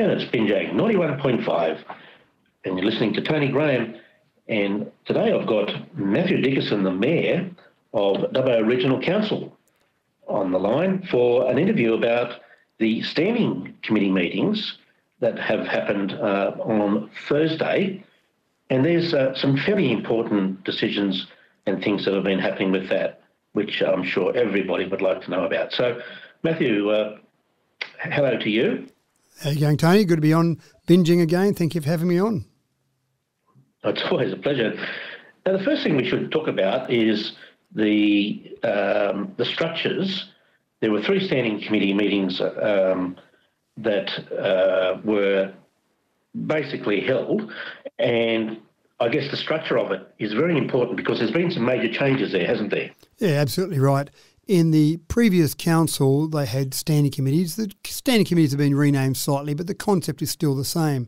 and it's Binjang 91.5, and you're listening to Tony Graham. And today I've got Mathew Dickerson, the Mayor of Dubbo Regional Council, on the line for an interview about the standing committee meetings that have happened uh, on Thursday. And there's uh, some fairly important decisions and things that have been happening with that, which I'm sure everybody would like to know about. So, Mathew, uh, hello to you. How you going, Tony? Good to be on Binjang again. Thank you for having me on. It's always a pleasure. Now, the first thing we should talk about is the um, the structures. There were three standing committee meetings um, that uh, were basically held, and I guess the structure of it is very important because there's been some major changes there, hasn't there? Yeah, absolutely right. In the previous council, they had standing committees. The standing committees have been renamed slightly, but the concept is still the same.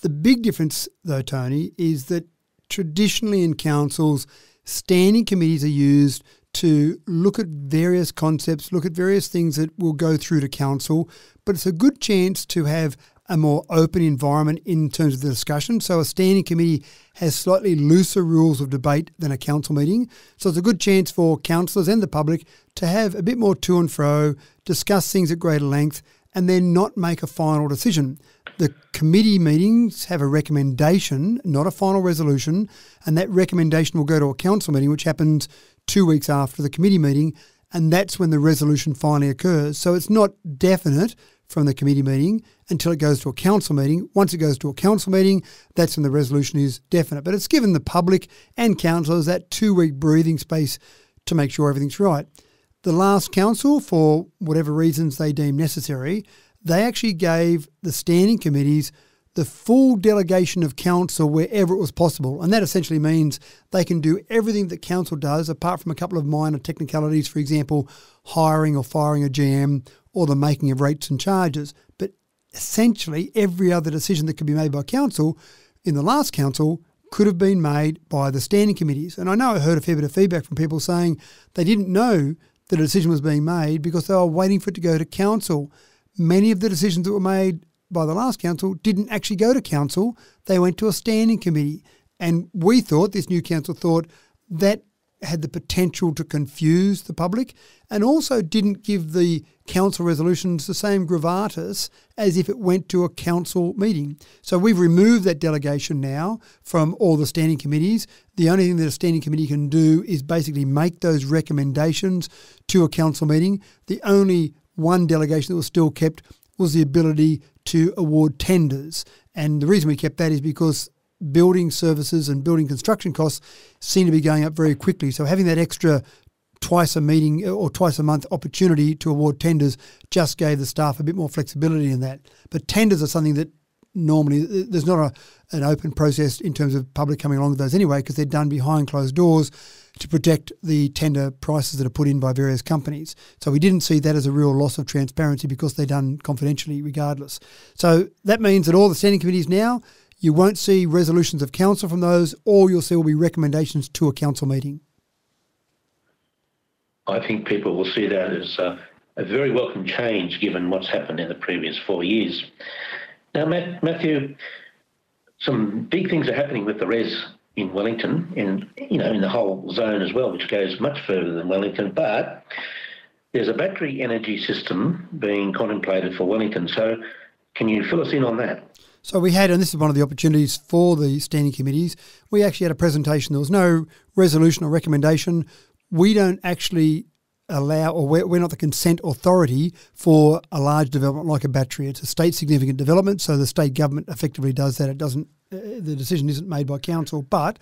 The big difference, though, Tony, is that traditionally in councils, standing committees are used to look at various concepts, look at various things that will go through to council, but it's a good chance to have a more open environment in terms of the discussion. So a standing committee has slightly looser rules of debate than a council meeting. So it's a good chance for councillors and the public to have a bit more to and fro, discuss things at greater length, and then not make a final decision. The committee meetings have a recommendation, not a final resolution, and that recommendation will go to a council meeting, which happens two weeks after the committee meeting, and that's when the resolution finally occurs. So it's not definite from the committee meeting until it goes to a council meeting. Once it goes to a council meeting, that's when the resolution is definite. But it's given the public and councillors that two week breathing space to make sure everything's right. The last council, for whatever reasons they deem necessary, they actually gave the standing committees the full delegation of council wherever it was possible. And that essentially means they can do everything that council does, apart from a couple of minor technicalities, for example, hiring or firing a GM or the making of rates and charges. But essentially, every other decision that could be made by council in the last council could have been made by the standing committees. And I know I heard a fair bit of feedback from people saying they didn't know that a decision was being made because they were waiting for it to go to council. Many of the decisions that were made by the last council didn't actually go to council, they went to a standing committee. And we thought, this new council thought, that had the potential to confuse the public and also didn't give the council resolutions the same gravatus as if it went to a council meeting. So we've removed that delegation now from all the standing committees. The only thing that a standing committee can do is basically make those recommendations to a council meeting. The only one delegation that was still kept was the ability to award tenders. And the reason we kept that is because building services and building construction costs seem to be going up very quickly. So having that extra twice a meeting uh, or twice a month opportunity to award tenders just gave the staff a bit more flexibility in that. But tenders are something that normally there's not a, an open process in terms of public coming along with those anyway because they're done behind closed doors to protect the tender prices that are put in by various companies. So we didn't see that as a real loss of transparency because they're done confidentially regardless. So that means that all the standing committees now, you won't see resolutions of council from those, all you'll see will be recommendations to a council meeting. I think people will see that as a, a very welcome change given what's happened in the previous four years. Now, Matt, Mathew, some big things are happening with the res in Wellington and you know in the whole zone as well, which goes much further than Wellington. But there's a battery energy system being contemplated for Wellington. So can you fill us in on that? So we had, and this is one of the opportunities for the standing committees. We actually had a presentation. There was no resolution or recommendation. We don't actually allow, or we're, we're, not the consent authority for a large development like a battery. It's a state significant development, so the state government effectively does that. It doesn't uh, the decision isn't made by council, but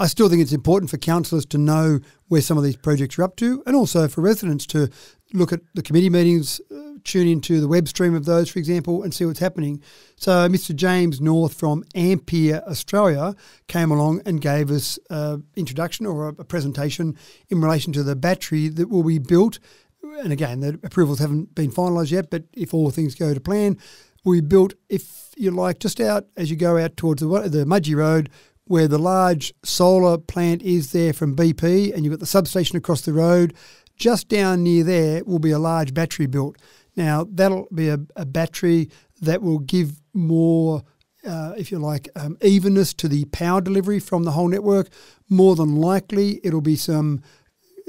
I still think it's important for councillors to know where some of these projects are up to, and also for residents to look at the committee meetings, uh, tune into the web stream of those, for example, and see what's happening. So, Mr. James North from Ampyr Australia came along and gave us an introduction or a, a presentation in relation to the battery that will be built. And again, the approvals haven't been finalised yet, but if all things go to plan, we built, if you like, just out as you go out towards the, the Mudgee Road, where the large solar plant is there from BP, and you've got the substation across the road. Just down near there will be a large battery built. Now, that'll be a, a battery that will give more, uh, if you like, um, evenness to the power delivery from the whole network, more than likely it'll be some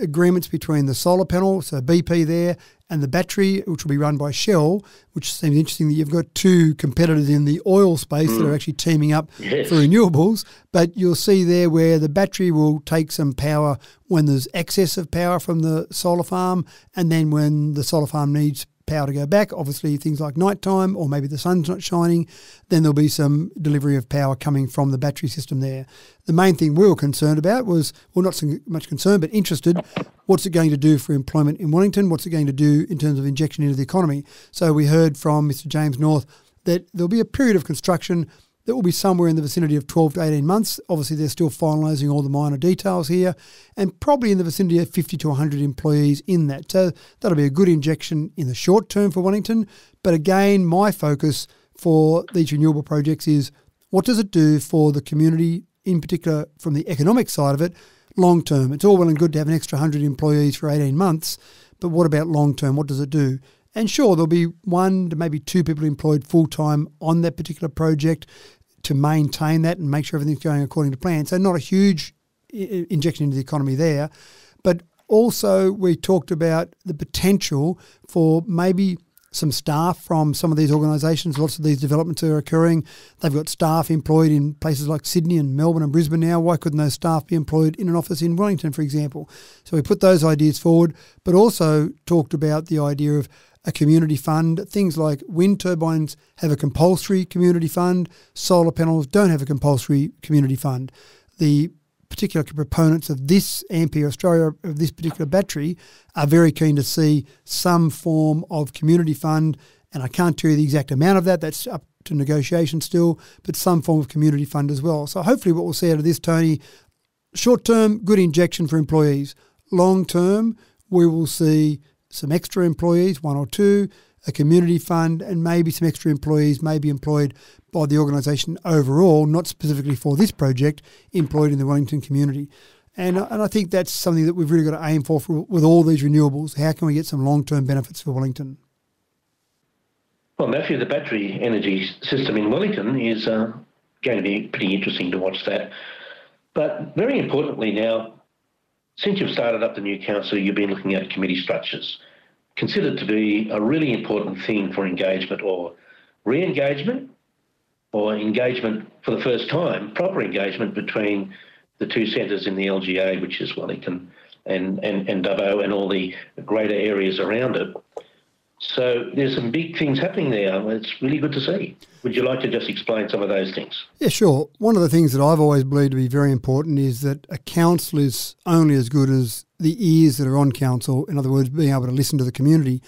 agreements between the solar panel, so BP there, and the battery, which will be run by Shell, which seems interesting that you've got two competitors in the oil space mm. that are actually teaming up yes. for renewables. But you'll see there where the battery will take some power when there's excess of power from the solar farm, and then when the solar farm needs power to go back. Obviously, things like nighttime or maybe the sun's not shining, then there'll be some delivery of power coming from the battery system there. The main thing we were concerned about was, well, not so much concerned, but interested. What's it going to do for employment in Wellington? What's it going to do in terms of injection into the economy? So we heard from Mr. James North that there'll be a period of construction that will be somewhere in the vicinity of 12 to 18 months. Obviously, they're still finalising all the minor details here, and probably in the vicinity of 50 to 100 employees in that. So that'll be a good injection in the short term for Wellington. But again, my focus for these renewable projects is what does it do for the community, in particular from the economic side of it, long term? It's all well and good to have an extra 100 employees for 18 months, but what about long term? What does it do? And sure, there'll be one to maybe two people employed full time on that particular project to maintain that and make sure everything's going according to plan. So, not a huge injection into the economy there. But also, we talked about the potential for maybe some staff from some of these organisations. Lots of these developments are occurring. They've got staff employed in places like Sydney and Melbourne and Brisbane now. Why couldn't those staff be employed in an office in Wellington, for example? So we put those ideas forward, but also talked about the idea of a community fund. Things like wind turbines have a compulsory community fund, solar panels don't have a compulsory community fund. The particular proponents of this Ampyr Australia, of this particular battery, are very keen to see some form of community fund. And I can't tell you the exact amount of that, that's up to negotiation still, but some form of community fund as well. So hopefully, what we'll see out of this, Tony, short term, good injection for employees. Long term, we will see some extra employees, one or two, a community fund, and maybe some extra employees may be employed by the organisation overall, not specifically for this project, employed in the Wellington community. And, and I think that's something that we've really got to aim for, for with all these renewables. How can we get some long term benefits for Wellington? Well, Mathew, the battery energy system in Wellington is uh, going to be pretty interesting to watch that. But very importantly now, since you've started up the new council, you've been looking at committee structures, considered to be a really important thing for engagement or re engagement or engagement for the first time, proper engagement between the two centres in the LGA, which is Wellington and, and, and Dubbo and all the greater areas around it. So there's some big things happening there. It's really good to see. Would you like to just explain some of those things? Yeah, sure. One of the things that I've always believed to be very important is that a council is only as good as the ears that are on council. In other words, being able to listen to the community.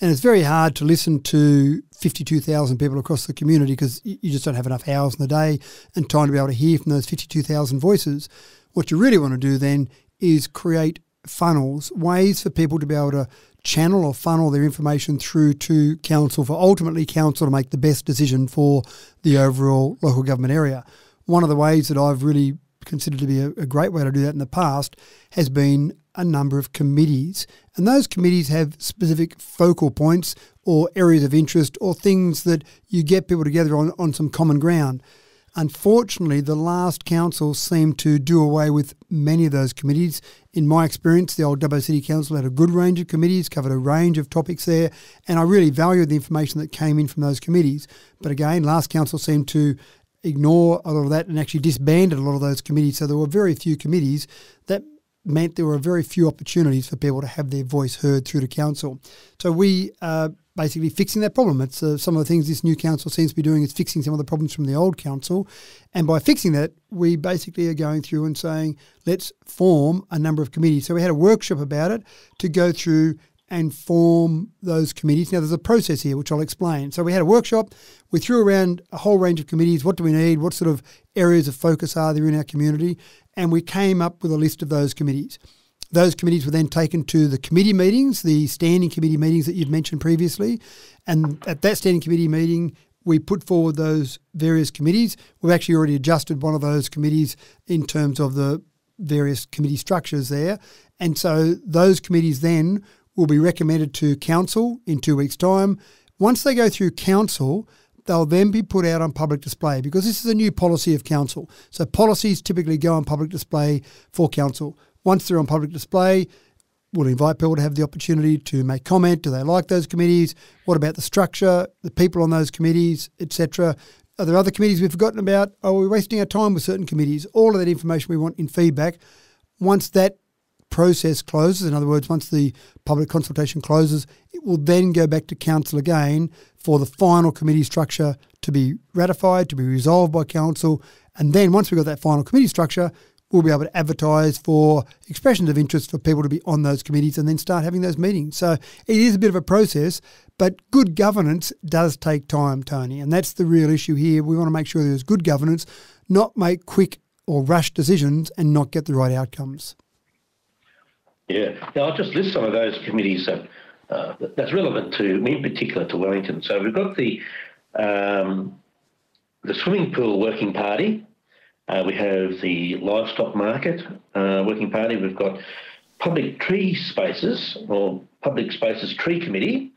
And it's very hard to listen to 52,000 people across the community because you just don't have enough hours in the day and time to be able to hear from those 52,000 voices. What you really want to do then is create funnels, ways for people to be able to channel or funnel their information through to council for ultimately council to make the best decision for the overall local government area. One of the ways that I've really considered to be a, a great way to do that in the past has been a number of committees. And those committees have specific focal points or areas of interest or things that you get people together on, on some common ground. Unfortunately, the last council seemed to do away with many of those committees. In my experience, the old Dubbo City Council had a good range of committees, covered a range of topics there, and I really valued the information that came in from those committees. But again, last council seemed to ignore a lot of that and actually disbanded a lot of those committees. So there were very few committees that meant there were very few opportunities for people to have their voice heard through the council. So we uh, basically fixing that problem. It's uh, some of the things this new council seems to be doing is fixing some of the problems from the old council, and by fixing that, we basically are going through and saying let's form a number of committees. So we had a workshop about it to go through and form those committees. Now there's a process here which I'll explain. So we had a workshop. We threw around a whole range of committees. What do we need? What sort of areas of focus are there in our community? And we came up with a list of those committees. Those committees were then taken to the committee meetings, the standing committee meetings that you've mentioned previously. And at that standing committee meeting, we put forward those various committees. We've actually already adjusted one of those committees in terms of the various committee structures there. And so those committees then will be recommended to council in two weeks' time. Once they go through council, they'll then be put out on public display because this is a new policy of council. So policies typically go on public display for council. Once they're on public display, we'll invite people to have the opportunity to make comment. Do they like those committees? What about the structure, the people on those committees, etc.? Are there other committees we've forgotten about? Are we wasting our time with certain committees? All of that information we want in feedback. Once that process closes, in other words, once the public consultation closes, it will then go back to council again for the final committee structure to be ratified, to be resolved by council. And then once we've got that final committee structure, we'll be able to advertise for expressions of interest for people to be on those committees and then start having those meetings. So it is a bit of a process, but good governance does take time, Tony. And that's the real issue here. We want to make sure there's good governance, not make quick or rush decisions and not get the right outcomes. Yeah, now I'll just list some of those committees that uh, that's relevant to, me, in particular, to Wellington. So we've got the um, the swimming pool working party. Uh, we have the livestock market uh, working party. We've got public tree spaces or public spaces tree committee,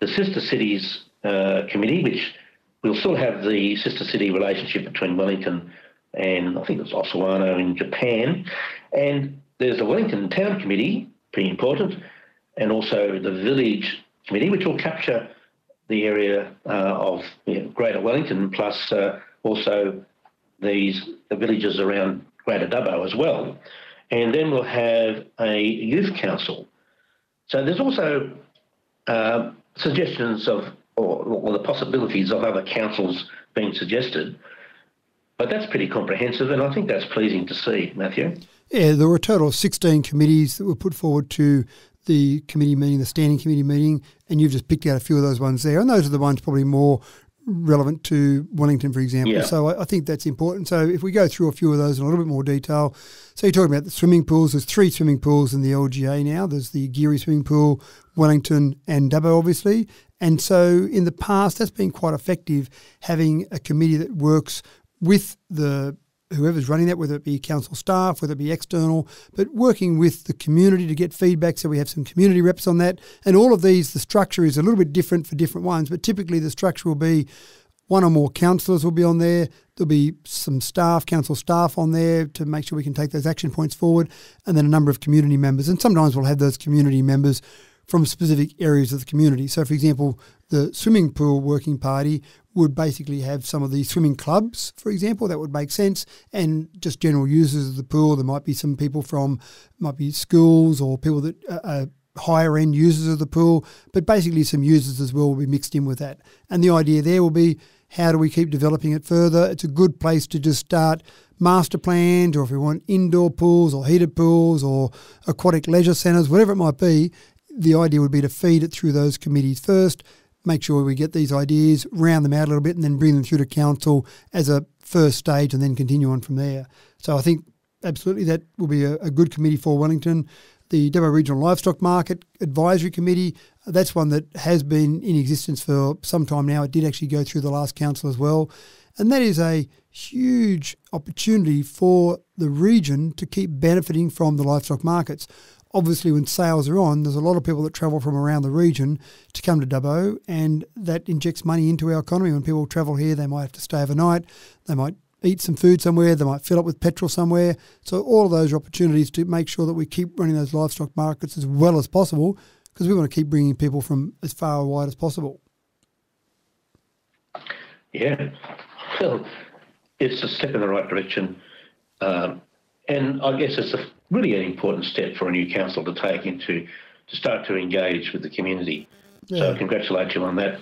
the sister cities uh, committee, which we'll still have the sister city relationship between Wellington and I think it's Osawano in Japan, and there's the Wellington Town Committee, pretty important, and also the Village Committee, which will capture the area uh, of you know, Greater Wellington, plus uh, also these the villages around Greater Dubbo as well. And then we'll have a youth council. So there's also uh, suggestions of, or, or the possibilities of other councils being suggested. But that's pretty comprehensive, and I think that's pleasing to see, Mathew. Yeah, there were a total of 16 committees that were put forward to the committee meeting, the standing committee meeting, and you've just picked out a few of those ones there. And those are the ones probably more relevant to Wellington, for example. Yeah. So I, I, think that's important. So if we go through a few of those in a little bit more detail, so you're talking about the swimming pools. There's three swimming pools in the LGA now. There's the Geurie swimming pool, Wellington, and Dubbo, obviously. And so in the past, that's been quite effective having a committee that works with the whoever's running that, whether it be council staff, whether it be external, but working with the community to get feedback. So we have some community reps on that. And all of these, the structure is a little bit different for different ones, but typically the structure will be one or more councillors will be on there. There'll be some staff, council staff on there to make sure we can take those action points forward, and then a number of community members. And sometimes we'll have those community members from specific areas of the community. So, for example, the swimming pool working party would basically have some of the swimming clubs, for example, that would make sense, and just general users of the pool. There might be some people from, might be schools or people that are higher end users of the pool, but basically some users as well will be mixed in with that. And the idea there will be how do we keep developing it further? It's a good place to just start master plans, or if we want indoor pools or heated pools or aquatic leisure centres, whatever it might be. The idea would be to feed it through those committees first, make sure we get these ideas, round them out a little bit, and then bring them through to council as a first stage and then continue on from there. So I think absolutely that will be a, a good committee for Wellington. The Dubbo Regional Livestock Market Advisory Committee, uh, that's one that has been in existence for some time now. It did actually go through the last council as well. And that is a huge opportunity for the region to keep benefiting from the livestock markets obviously when sales are on, there's a lot of people that travel from around the region to come to Dubbo, and that injects money into our economy. When people travel here, they might have to stay overnight, they might eat some food somewhere, they might fill up with petrol somewhere. So all of those are opportunities to make sure that we keep running those livestock markets as well as possible, because we want to keep bringing people from as far and wide as possible. Yeah, well, it's a step in the right direction. Um, and I guess it's a really an important step for a new council to take into to start to engage with the community. Yeah. So I congratulate you on that.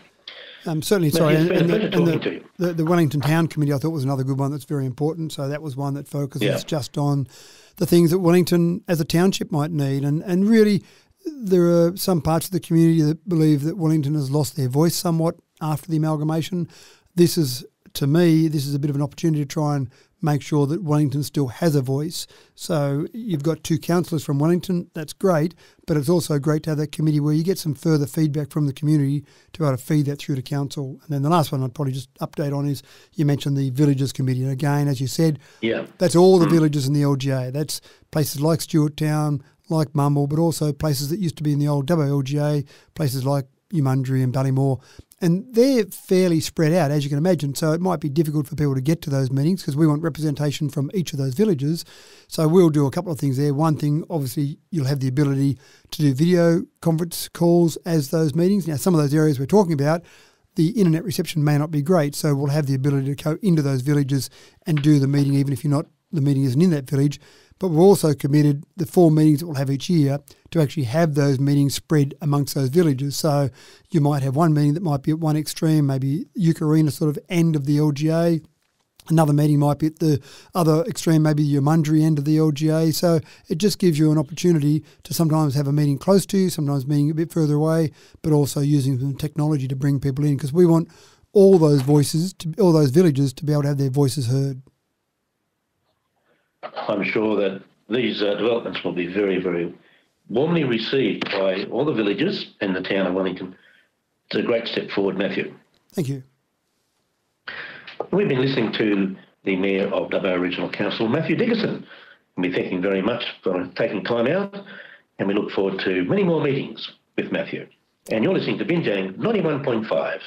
Um, certainly, sorry. And, and, the, and the, the, the, Wellington Town Committee, I thought was another good one that's very important. So that was one that focuses yeah. just on the things that Wellington as a township might need. And, and really, there are some parts of the community that believe that Wellington has lost their voice somewhat after the amalgamation. This is, to me, this is a bit of an opportunity to try and make sure that Wellington still has a voice. So you've got two councillors from Wellington, that's great, but it's also great to have that committee where you get some further feedback from the community to be able to feed that through to council. And then the last one I'd probably just update on is you mentioned the Villages Committee. And again, as you said, yeah. that's all the mm. villages in the LGA. That's places like Stuart Town, like Mumbil, but also places that used to be in the old Dubbo LGA, places like Eumungerie and Ballimore, and they're fairly spread out, as you can imagine. So it might be difficult for people to get to those meetings because we want representation from each of those villages. So we'll do a couple of things there. One thing, obviously, you'll have the ability to do video conference calls as those meetings. Now, some of those areas we're talking about, the internet reception may not be great, so we'll have the ability to go into those villages and do the meeting, even if you're not the meeting isn't in that village. But we've also committed the four meetings that we'll have each year to actually have those meetings spread amongst those villages. So you might have one meeting that might be at one extreme, maybe Euchareena sort of end of the LGA. Another meeting might be at the other extreme, maybe the Eumungerie end of the LGA. So it just gives you an opportunity to sometimes have a meeting close to you, sometimes meeting a bit further away, but also using some technology to bring people in because we want all those voices, to, all those villages to be able to have their voices heard. I'm sure that these uh, developments will be very, very warmly received by all the villagers in the town of Wellington. It's a great step forward, Mathew. Thank you. We've been listening to the Mayor of Dubbo Regional Council, Mathew Dickerson. We thank him very much for taking time out, and we look forward to many more meetings with Mathew. And you're listening to Binjang 91.5.